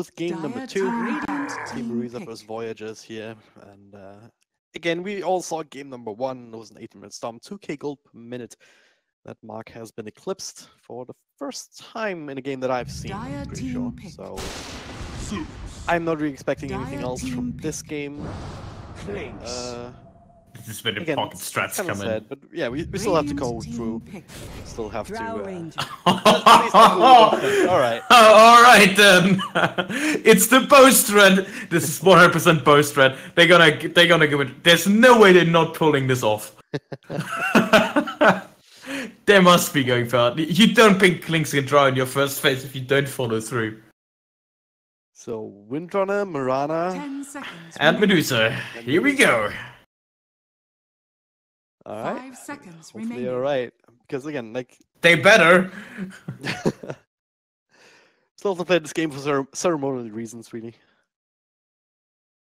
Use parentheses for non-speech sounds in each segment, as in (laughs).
with game number two. Team Radiant Team Team Marisa pick. versus Voyagers here. And uh, again, we all saw game number one. It was an 18 minute storm, 2k gold per minute. That mark has been eclipsed for the first time in a game that I've seen. I'm pretty team sure. pick. So I'm not really expecting anything else from team this game. Uh, This is where the again, pocket it's strats kinda come sad, but yeah, we, we still have to Radiant go through. Still have to. Uh, Ranger. (laughs) (laughs) in. all right. (laughs) All right then. it's the bow strat. This is 100% bow strat. They're gonna they're gonna give it. There's no way they're not pulling this off. they must be going for it. You don't pick Clinkz and Drow in your first phase if you don't follow through. So Windrunner, Mirana. And. Medusa. Here we go. All right. Five seconds Hopefully remaining. you're right. Because again, like They better. (laughs) still have to play this game for ceremonial reasons, really.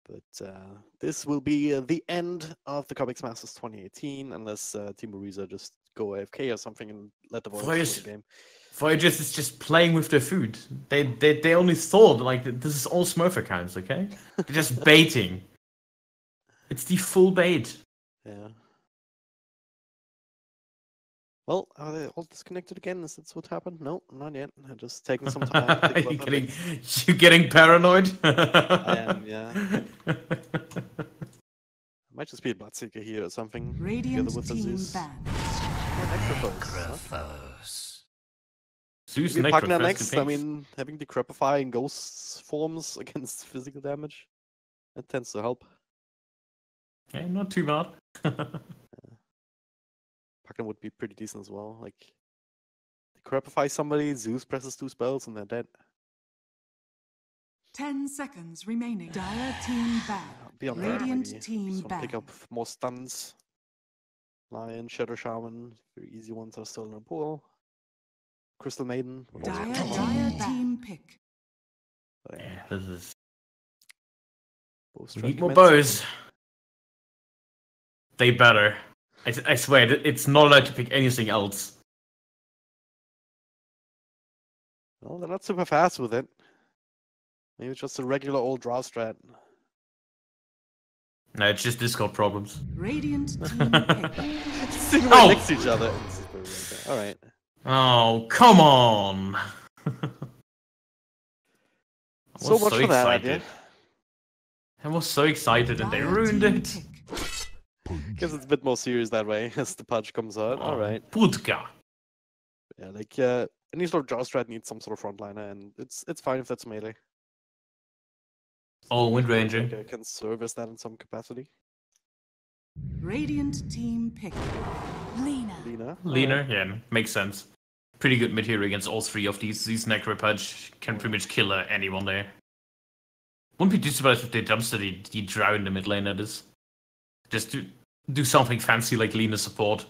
But uh, this will be uh, the end of the Cobx Masters 2018, unless uh, Team Buriza just go AFK or something and let the boys win Voice- the game. Voyagers is just playing with their food. They they they only thought like this is all Smurf accounts, okay? (laughs) They're just baiting. It's the full bait. Yeah. Well, are they all disconnected again? Is that what happened? No, not yet. I'm just taking some (laughs) time. to think you getting bit. (laughs) you getting paranoid? I am, (laughs) yeah. Might just be a Bloodseeker here or something. Radiant together with the team Zeus. banned. Necrophos. Zeus Maybe Necro, next. I pick. mean, having Decrepify in ghost forms against physical damage. That tends to help. yeah, not too bad. Pugna would be pretty decent as well. Like, Decrepify somebody, Zeus presses two spells, and they're dead. Ten seconds remaining. Dire (sighs) team banned. Be on there, Radiant team Just wanna pick up more stuns. Lion, Shadow Shaman, very easy ones are still in the pool. Crystal Maiden. Dire, dire team pick. but yeah, Yeah, this is. bow We need more bows. They better. I, s- I swear, it's not allowed to pick anything else. Well, they're not super fast with it. Maybe it's just a regular old drow strat. No, it's just Discord problems. Radiant (laughs) team pick. (laughs) Sitting Oh! right next to each other. This is very weird. All right. Oh, come on! (laughs) I So was much for that idea. excited. I was so excited and they ruined team it. Pick. Guess it's a bit more serious that way (laughs) as the patch comes out. All Oh, right. Putka. Yeah, like uh, any sort of drow strat needs some sort of frontliner, and it's it's fine if that's melee. Oh, Wind Like, Ranger. uh, can service that in some capacity. Radiant team pick. Lena. Lena. Leaner, yeah, makes sense. Pretty good mid here against all three of these. These Necropudge can pretty much kill uh, anyone there. Wouldn't be too surprised if they dumpster the, the drow in the mid lane at this. Just do do something fancy like Lena support.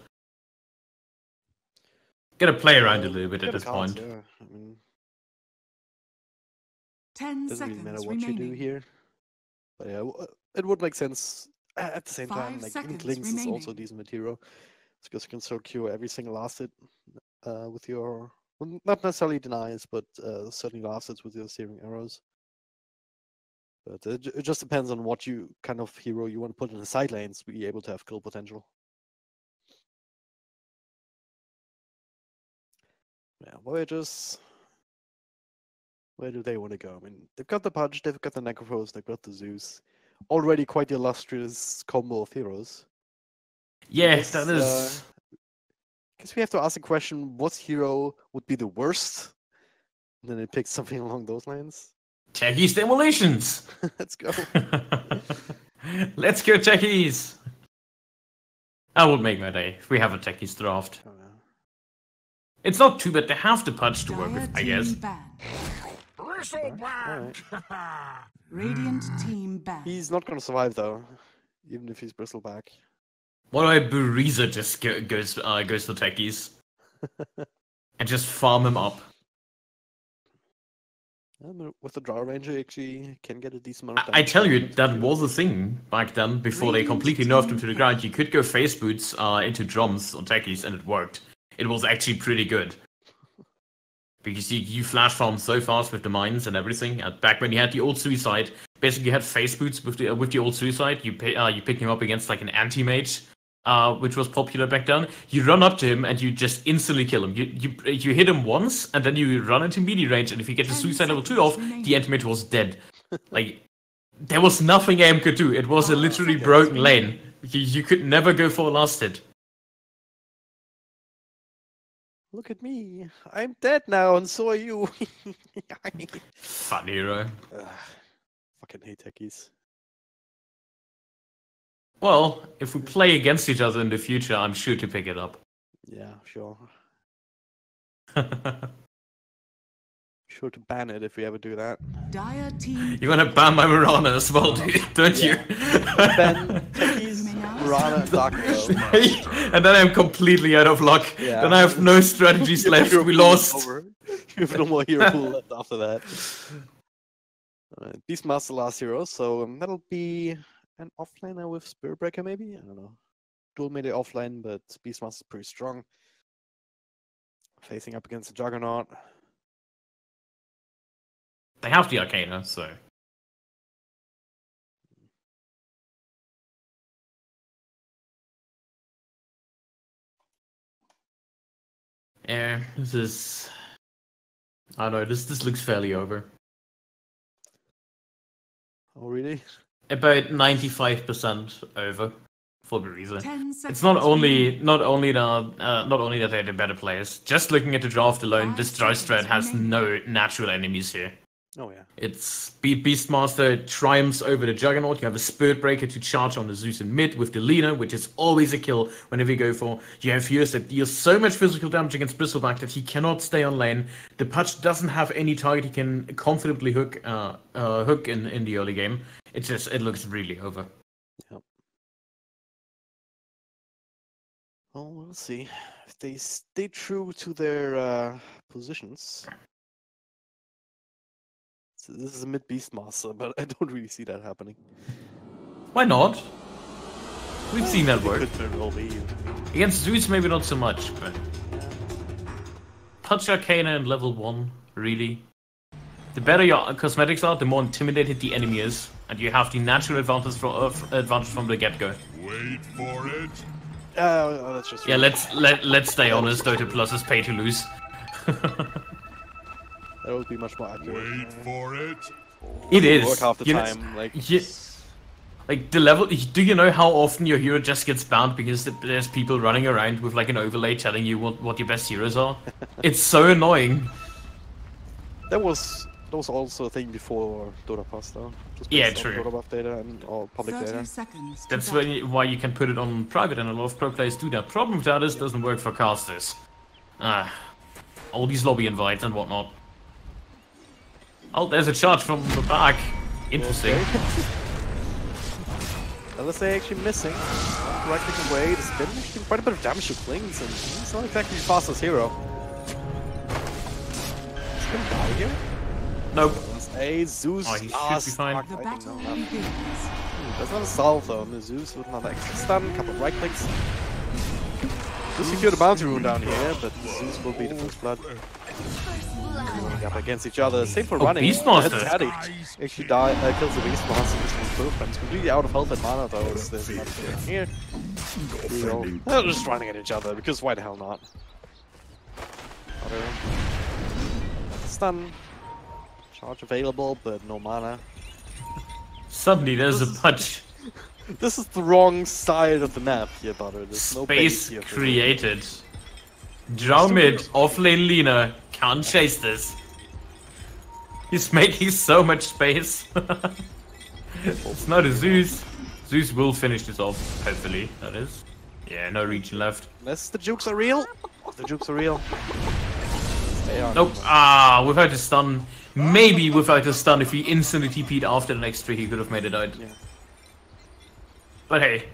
Gotta play around a little bit at this card, point. Yeah, I mean, Ten doesn't really matter what you do here. But yeah, it would make sense at the same Five time. Like even seconds Clinkz is also remaining. decent material. It's because you can still cure every single last hit uh, with your well, not necessarily denies, but uh, certainly last hits with your searing arrows. But it, it just depends on what you kind of hero you want to put in the side lanes to be able to have kill potential. Yeah, Voyagers. Where do they want to go? I mean, they've got the Pudge, they've got the Necrophos, they've got the Zeus. Already quite the illustrious combo of heroes. Yes, that is. uh, guess we have to ask the question: What hero would be the worst? And then it picks something (laughs) along those lines. Techies demolitions! (laughs) Let's go. (laughs) Let's go, techies! I would make my day if we have a techies draft. Oh, yeah. It's not too bad to have the punch to work with, I team guess. banned. Alright. Radiant team back. He's not going to survive though, even if he's bristleback. What if Buriza just go, goes uh, goes to techies (laughs) and just farm him up? And with the Drow Ranger, you actually can get a decent amount I, of I tell you, that was a thing back then before they completely nerfed him to the ground. You could go face boots uh, into drums on techies and it worked. It was actually pretty good. Because you, you flash farm so fast with the mines and everything. Uh, back when you had the old suicide, basically you had face boots with the uh, with the old suicide. You pay, uh, you pick him up against like an anti mage, uh, which was popular back then. You run up to him and you just instantly kill him. You you you hit him once and then you run into melee range. And if you get the suicide level two off, the anti mage was dead. like there was nothing aim could do. It was a literally broken lane. You, you could never go for a last hit. Look at me. I'm dead now, and so are you. (laughs) Funny, right? Ugh, fucking hate techies. Well, if we play against each other in the future, I'm sure to pick it up. Yeah, sure. (laughs) Sure to ban it if we ever do that. Dire team. you wanna ban my Mirana as well, dude, (laughs) don't you? Ban techies, Mirana, and Dark and then I'm completely out of luck. Yeah. Then I have no strategies (laughs) left. Hero We lost. is over. We have no more hero pool left after that. Alright, Beastmaster last hero, so um, that'll be an offlaner with Spirit Breaker, maybe? I don't know. Dual made it offline, but Beastmaster's pretty strong. Facing up against the Juggernaut. They have the Arcana, so. Yeah, this is. I don't know. This this looks fairly over. Oh, really? (laughs) About ninety five percent over for Buriza. reason. It's not only not only the uh, not only that they're the better players. Just looking at the draft alone, this dry strat has no natural enemies here. Oh, yeah. It's Be- Beastmaster triumphs over the Juggernaut. You have a Spirit Breaker to charge on the Zeus in mid with the which is always a kill whenever you go for. You have Fierce that deals so much physical damage against Bristleback that he cannot stay on lane. The Pudge doesn't have any target he can confidently hook uh, uh, hook in, in the early game. It just it looks really over. Well, we'll see. If they stay true to their uh, positions. So this is a mid Beastmaster, (laughs) but I don't really see that happening. Why not? We've seen that (laughs) work. could very well. Against Zeus, maybe not so much, but Touch Arcana and level 1, really. The better your cosmetics are, the more intimidated the enemy is, and you have the natural advantage from, uh, advantage from the get-go. Wait for it. Uh, oh, that's just Yeah, let's let let's stay honest. Dota Plus is pay to lose. (laughs) That would be much more accurate. Wait for it. it is. Work half the You know- Like, Yeah. Like the level, do you know how often your hero just gets banned because there's people running around with like an overlay telling you what, what your best heroes are? (laughs) it's so annoying. that was that was also a thing before Dota Pass, though. Just Yeah, based on true. Dota Buff data and all public data. That's when you, why you can put it on private, and a lot of pro players do that. Problem with that is, it doesn't work for casters. Ah, all these lobby invites and whatnot. Oh, there's a charge from the back. Interesting. LSA (laughs) actually missing. Right click away. There's been actually quite a bit of damage to Clinkz, and he's not exactly the fastest hero. Is he gonna die here? Nope. Hey, Zeus. Oh, he should be fine. The I think battle begins. Hmm, that's not a solve though. The Zeus with another extra stun, couple of right clicks. To secure the bounty rune down here, but Zeus will be the first blood. Going up against each other. Same for Oh, running. Beastmaster. And Taddy actually die, uh, kills the Beastmaster just from both He's completely out of health and mana though. So there's nothing here. We go. They're just running at each other because why the hell not? Other stun. Charge available, but no mana. Suddenly there's a punch. (laughs) This is the wrong side of the map here, Butter. There's no base Space here. for you. Drow mid, offlane Lina, can't chase this. He's making so much space. (laughs) it's not a Zeus. Zeus will finish this off, hopefully, that is. Yeah, no region left. Unless the jukes are real. The jukes are real. They are. Nope. Ah, without a stun. Maybe without a stun, if he instantly TP'd after the next three, he could have made it out. Yeah. But hey,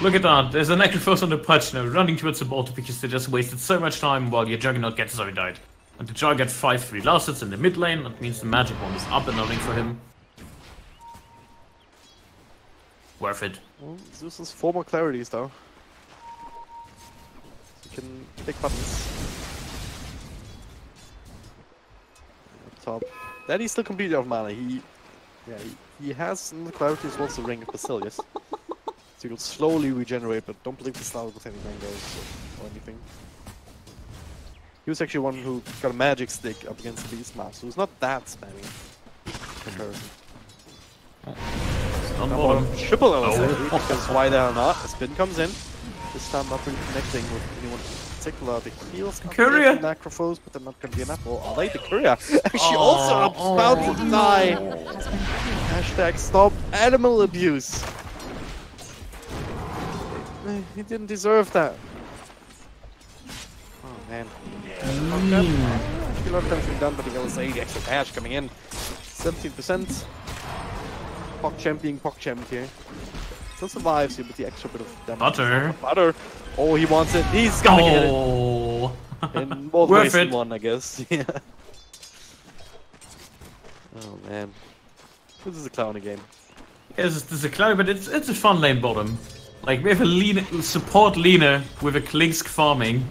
look at that. There's an Necrophos on the patch now, running towards the border because they just wasted so much time while your Juggernaut gets so died. And the Jug got 5 free hits in the mid lane. That means the magic one is up and running for him. Worth it. Well, Zeus has four more clarities though. He can click buttons. top. Daddy's still completely out of mana. He, yeah, he, he has the clarity as the ring of Basilius. So he'll slowly regenerate, but don't believe he started with any mangoes or, or anything. He was actually one who got a magic stick up against the Beastmaster, who's not that spammy. in Comparison. On Now bottom. bottom triple LSA, Oh. because why the hell not? A spin comes in. This time not really connecting with anyone in particular. The heals come Courier. from Necrophos, but they're not gonna be enough. Well, are they the courier? (laughs) Actually oh. also Oh, about oh. to die. Has. Hashtag stop animal abuse. He didn't deserve that. Oh man. A lot of damage been done, but the LSA, the extra dash coming in. 17%. PogChamp being PogChamp here. Still survives here with the extra bit of damage. Butter. Butter. Oh, he wants it. He's gonna get it. Oh. In more (laughs) Worth ways it. one, I guess. (laughs) Yeah. Oh man. This is a clowny game. Yes, this is a clown, but it's it's a fun lane bottom. Like we have a lean support leaner with a Clinkz farming.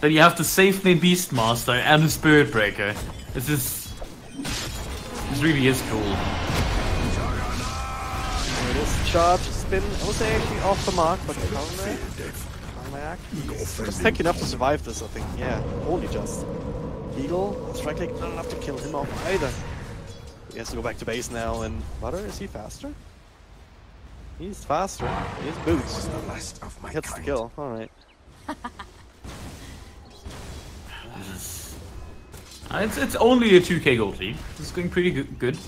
Then you have the safe lane Beastmaster and the Spirit Breaker. This is this really is cool. There it is. Charge, spin. Say actually off the mark, but counter. Counter Just tank enough to survive this, I think. Yeah, only just. Eagle, strike click, not enough to kill him off either. He has to go back to base now, and Butter, is he faster? He's faster. He has boots. The last of my Gets the kill. Alright. Uh, (laughs) it's it's only a 2k gold lead. This is going pretty good. good.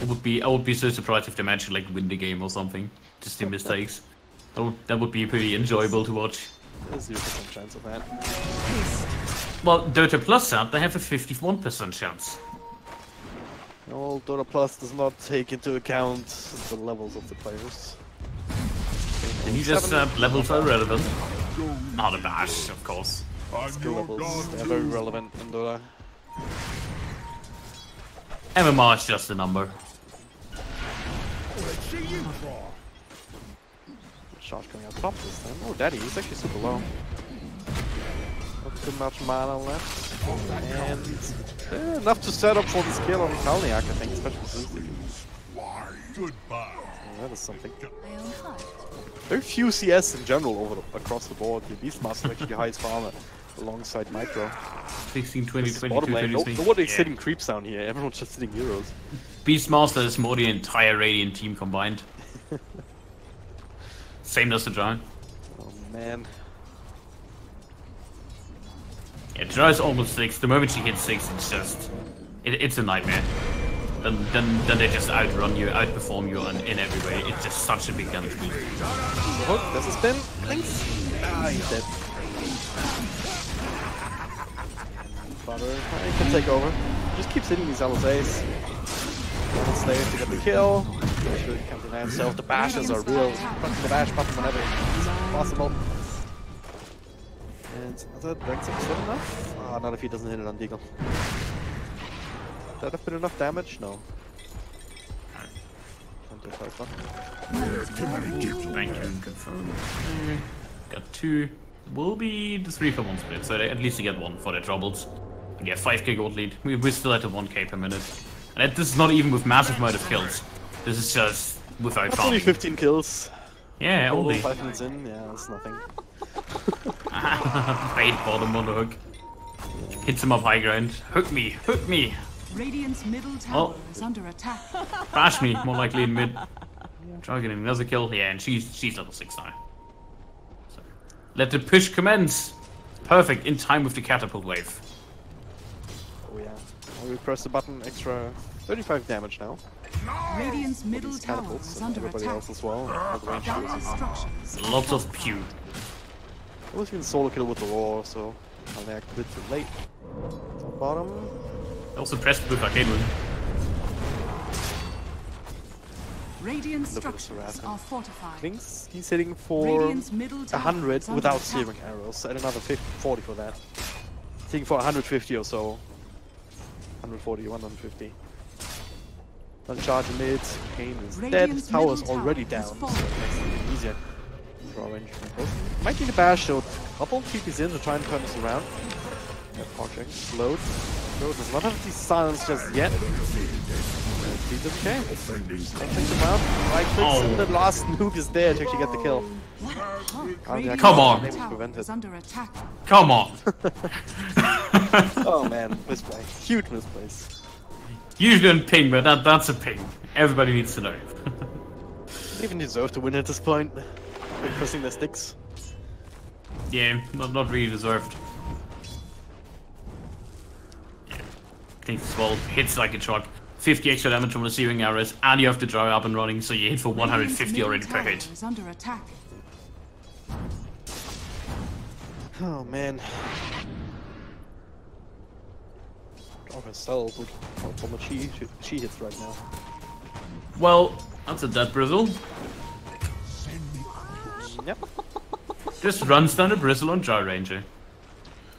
I would be I would be so surprised if they managed to like win the game or something. Just the mistakes. That would, that would be pretty enjoyable to watch. There's 0% chance of that. Well, Dota Plus out, they have a 51% chance. Well, Dota Plus does not take into account the levels of the players. And you just Seven- uh, levels are relevant. Not a bash, of course. skill levels, they're very relevant in Dota. MMR is just a number. Charge coming out top this time. Oh, Daddy, he's actually super low. Not too much mana left. And eh, enough to set up for this kill on Kalniak, I think, especially with Lucy. Goodbye. Yeah, that is something. Very few CS in general over the, across the board. The Beastmaster is actually the highest farmer alongside Micro. 16, 20, This is 22, bottom lane. No, 23. nobody's Yeah. hitting creeps down here. Everyone's just hitting heroes. Beastmaster is more the entire Radiant team combined. (laughs) Same does the Drow. Oh man. Yeah, Drow almost 6. The moment she hits 6, it's just... It, it's a nightmare. Then, then, then they just outrun you, outperform you in, in every way. It's just such a big gun to. Hook, there's a spin. Thanks. Ah, he's dead. He can take over. Just keeps hitting these LSAs. Slayer to get the kill. Make sure he can deny himself. The bashes are real. Punch the bash button whenever possible. And is that rank 6 good enough? Ah, not if he doesn't hit it on Deagle. That have been enough damage? No. Can't do five button. Thank you, confirm. Got two. Will be the 3 for 1 split, so they, at least you get one for their troubles. And yeah, 5k gold lead. We, we're still at the 1k per minute. And this is not even with massive amount of kills. This is just without That's only 15 kills. Yeah, only. five minutes in, yeah, that's nothing. Bait bottom on the hook. Hits him up high ground. Hook me, hook me. Radiant's middle tower Oh. is under attack. (laughs) Bash me, more likely in mid. Try getting another kill. Yeah, and she's she's level 6 now. So, let the push commence. Perfect, in time with the catapult wave. Oh yeah. We press the button, extra 35 damage now. Radiant's middle tower catapults is and under everybody attack. else as well. All the range Dire shooters. structures. Lots of pew. I was even solo kill with the roar, so I'll act a bit too late. Top bottom. Also pressed with arcade rune. Radiant Look at this structures are fortified. Thinks he's hitting for Radiant's middle tower 100 without attack. searing arrows, and another 50, 40 for that. Hitting for 150 or so. 140, 150. One charge in mid. Kane is dead. Radiant's His tower's middle already tower down, so it makes it easier. Draw range. Might need a bash, so a couple TPs in to try and turn this around. Yeah, Project. Load. Load does not have the silence just yet. He's okay. Something around. Right clicks Oh. and the last nuke is there to actually get the kill. What a punk. Yeah, Radiant's Come on. tower Prevent it. is under attack. Come on. (laughs) Oh man, misplay. Huge misplays. Usually on ping, but that, that's a ping. Everybody needs to know. They (laughs) even deserve to win at this point. They're pressing their sticks. yeah, not, not really deserved. Yeah. Takes this ball, hits like a truck. 50 extra damage from receiving arrows, and you have to drive up and running, so you hit for 150 Radiant's already per hit. is under attack. Oh man. Oh, Estelle, look how how much she, she hits right now. Well, that's a dead bristle. Yep. Just runs down a bristle on Jar Ranger.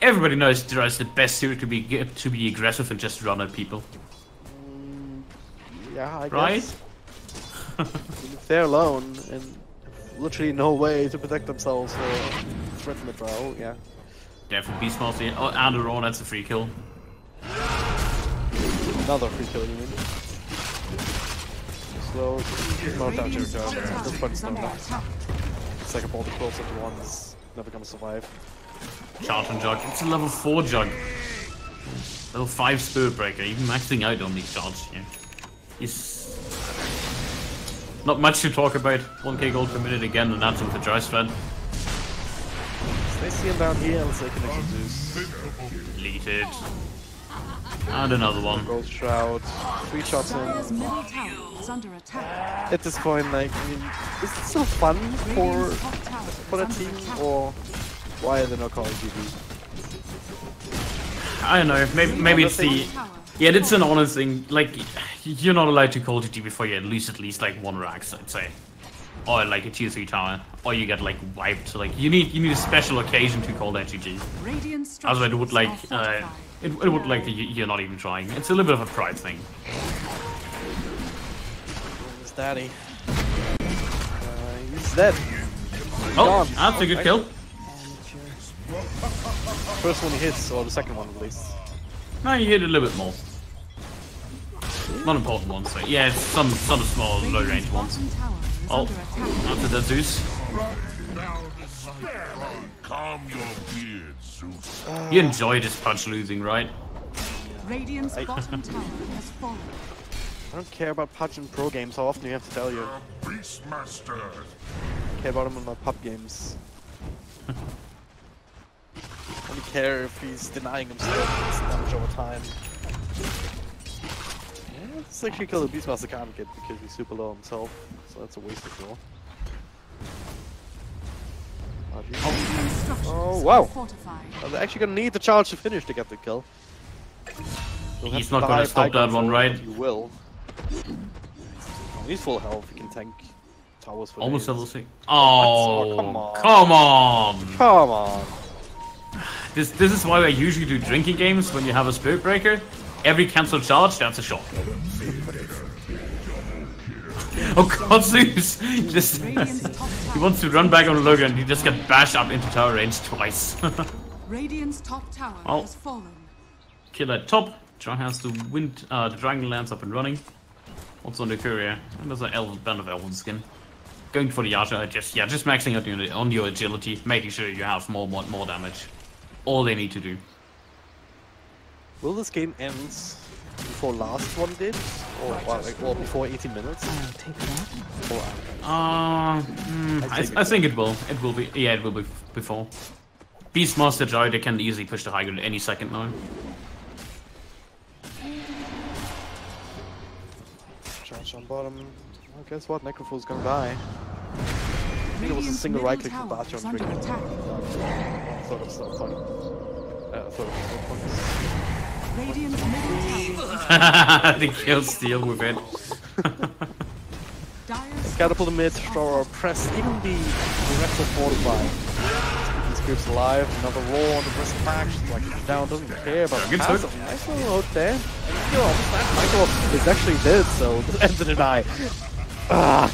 Everybody knows Jar is the best hero to be to be aggressive and just run at people. Mm, yeah, I Right? guess. if they're alone and literally no way to protect themselves or threaten the draw, yeah. Definitely Beast Master. Oh, and a Raw, that's a free kill. Another free kill, you mean? Slow, not down to Radiant's Second ball to close at once. Never gonna survive. Charge and jug. It's a level 4 jug. Level 5 Spirit Breaker, even maxing out on these charge. Yeah. He's not much to talk about. 1k gold per minute again, and that's with the dry thread. They see him down here, let's say connection Zeus. Deleted. And another one. Gold Shroud. Three shots in. middle tower is under attack. At this point, like, I mean, is it still fun for Radiant's for is the team, or why are they not calling GG? I don't know, maybe, maybe it's the... Yeah, it's an honest thing. Like, you're not allowed to call GG before you lose at least like one rax, I'd say. Or like a tier 3 tower. Or you get like wiped. Like, you need you need a special occasion to call that GG. Radiant Otherwise, it would like uh, fortified. It, it would like you- you're not even trying. It's a little bit of a pride thing. It's Daddy. Uh, he's dead. Oh, Gone. that's a good kill. First one he hits, or the second one at least. No, you hit a little bit more. Not important ones, though. Yeah, it's some some small low range Radiant's ones. bottom tower is Oh, after that Zeus. Calm your beard, Zeus. You enjoy this punch losing, right? Radiant's I- bottom tower has fallen. I don't care about Pudge and pro games, how often do you have to tell you? Beastmaster. I care about him in my pub games. (laughs) I don't care if he's denying himself his damage over time. Yeah, it's actually kill the Beastmaster can't get because he's super low himself, so that's a wasted roll. RG. Radiant structures Oh, wow. fortified. Uh, They're actually gonna need the charge to finish to get the kill. You'll He's not gonna stop that one, right? but You will. Oh, he's full health, he can tank towers for Almost days. level 6. Oh, Oh, come on. Come on! Come on! This this is why I usually do drinking games when you have a spirit breaker. Every cancelled charge, that's a shot. Oh god, Zeus! Just (laughs) he wants to run back on Logan he just got bashed up into tower range twice. (laughs) Radiant's top tower Oh. has fallen. Kill at top. John has the wind, uh, the dragon lance up and running. What's on the courier. And there's an elven band of elven skin. Going for the Yasha, just yeah, just maxing out on, on your agility, making sure you have more more, more damage. All they need to do. Will this game end before last one did? Or, or, like, or before 18 minutes? I'll take that. Or, Uh, hmm, I I, think I it think it will. It will be. Yeah, it will be f- before. Beastmaster Joy, they can easily push the high ground any second now. charge on bottom. Well, guess what? Necrofool's gonna die. I think it was a single right click from tower Bastion is under Trigger. attack. I thought it was not funny. Uh, I thought it was not funny. Radiant's middle tower. (laughs) the kill steal with it. (laughs) The mid, throw or press, even the director fortify. These groups alive, another roll on the wrist back, she's like down, doesn't care about Good passive. sword. Nice little out there. And you know, almost that Michael is actually dead, so this ends in an eye. Ah.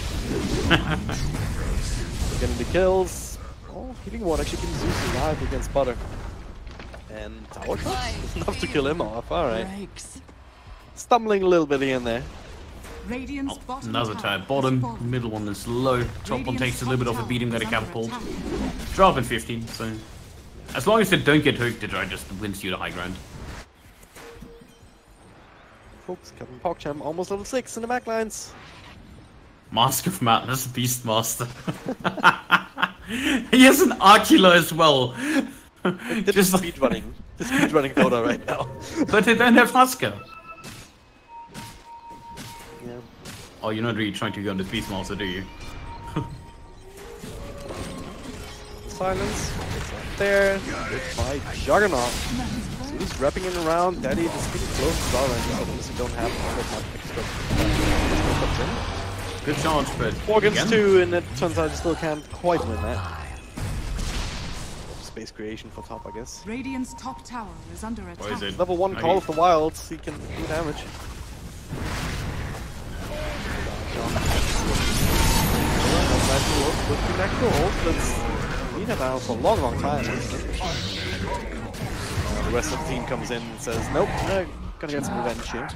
(laughs) Getting the kills. Oh, healing ward actually keeps Zeus alive against Butter. And tower shot? Enough to kill him off. Alright. Breaks. Stumbling a little bit here and there. Radiant's Oh, bottom another tower time. has Bottom, middle one is low. Top one takes a little bit top of a tower beating, got a is under catapult. attack. Drop in 15, so. As long as they don't get hooked, the dry just wins you the high ground. Folks, Kevin PogChamp almost level 6 in the backlines. Mask of Madness, Beastmaster. (laughs) he has an Arcula as well. Did Just speed speedrunning. The speedrunning Dota right now. (laughs) but they don't have Husker. Yeah. Oh, you're not really trying to go on the Beastmaster, do you? (laughs) Silence. It's right there. Good Juggernaut. So he's wrapping it around. Daddy just getting close to already. So those who don't have all that much extra. Good chance, but. Four against two, and it turns out you still can't quite win that. Space creation for top, I guess. Radiant's top tower is under Or attack. is it? Level one Okay. Call of the Wilds, he can do damage. Would be that cool, been around for a long, long time. Uh, the rest of the team comes in and says, nope, no, gonna get some revenge here.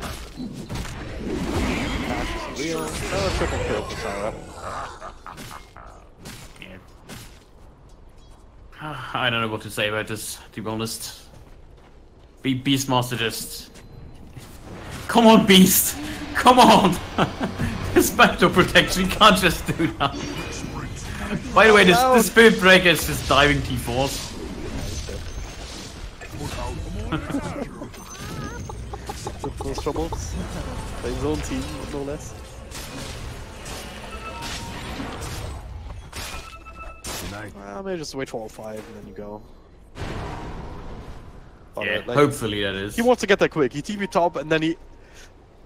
Dash is real. Another triple kill for Sarah. I don't know what to say about this, to be honest. Be Beastmaster just. Come on, Beast! Come on! this Spectre protection can't just do that. By the way, this, this Spirit Breaker is just diving T-Force. Those troubles. By his own team, no less. Well, maybe just wait for all five and then you go. But, Yeah, uh, like, hopefully that is. He wants to get there quick. He TP top and then he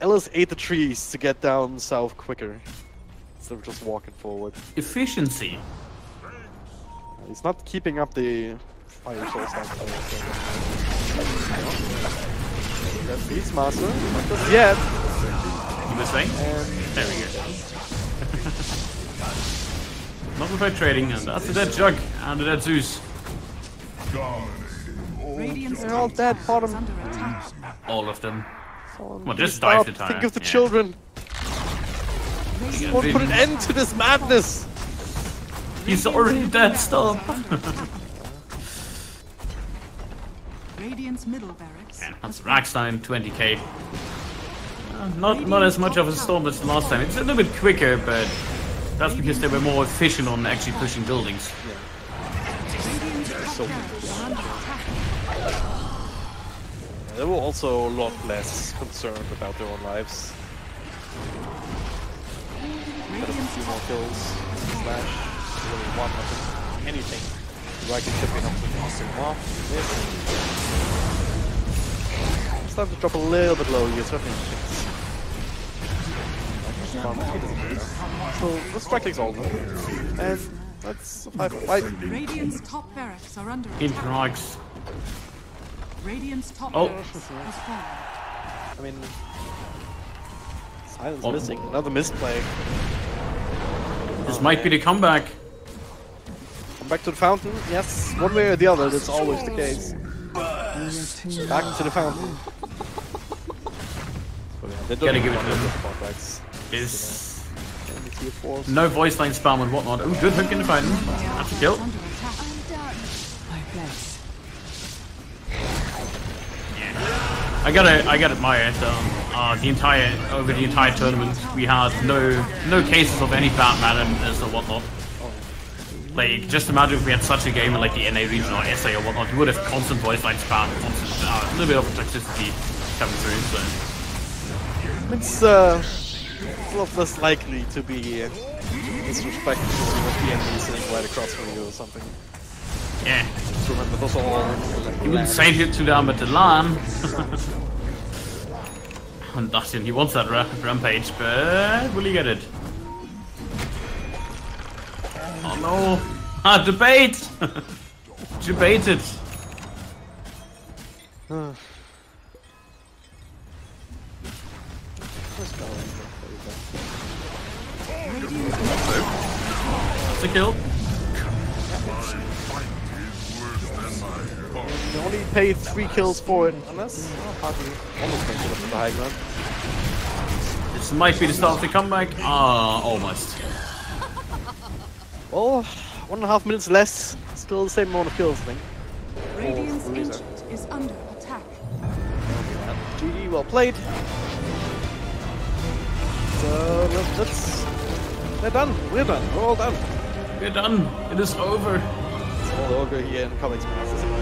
Ellis ate the trees to get down south quicker. Instead of just walking forward. Efficiency. He's not keeping up the fire soul style. That Beastmaster, not just yet. You were saying? And There we go. (laughs) Not without trading, and that's a dead Jug and a dead Zeus. They're all dead, bottom. All of them. Well, please just dive stop. the tire, Think of the yeah. children. Yeah, Won't put an end to this madness. He's already dead, stop! (laughs) Radiant's middle barracks. Yeah, that's Rackstein, 20k. Uh, not not as much of a storm as last time. It's a little bit quicker, but that's because they were more efficient on actually pushing buildings. Top So-. They were also a lot less concerned about their own lives. Had a few more kills. Slash. Really one nothing. Anything. Viking shipping up to Austin off. It's starting to drop a little bit low. Certainly So the strike takes all of them. And that's five fight. Radiant's top barracks are under In attack. Prague's. Radiant's top Oh. barracks has fallen. I mean Silence Oh. missing. Another misplay. This might be the comeback. Come back to the fountain. Yes, one way or the other, that's always the case. Back to the fountain. So, yeah, they don't Gotta even give it want to them. Is And the tier fours. no voice line spam and whatnot. Oh, good hook in the fountain. That's a kill. I gotta, I gotta admire it. Um, uh, the entire over the entire tournament, we had no no cases of any Batman and as or whatnot. Like, just imagine if we had such a game in like the NA region or SA or whatnot, you would have constant voice line spam, constant, uh, a little bit of toxicity coming through. So It's uh, a lot less likely to be uh, disrespectful with the enemy sitting right across from you or something. yeah, Just remember, those are all. he wouldn't say it to them at the LAN. and Dustin, he wants that ra rampage, but will he get it? Oh no! (laughs) Ah, debate! (laughs) Debated! (sighs) Just go in That's a kill. You only pay three kills for it, unless almost can up the high ground. This might be the start of the comeback. Ah, uh, almost. Well, one and a half minutes less. Still the same amount of kills, I think. Radiant's ancient is under attack. GG, well played. So let- let's. They're done. We're done. We're all done. We're done. It is over. It's all over here in Cobx.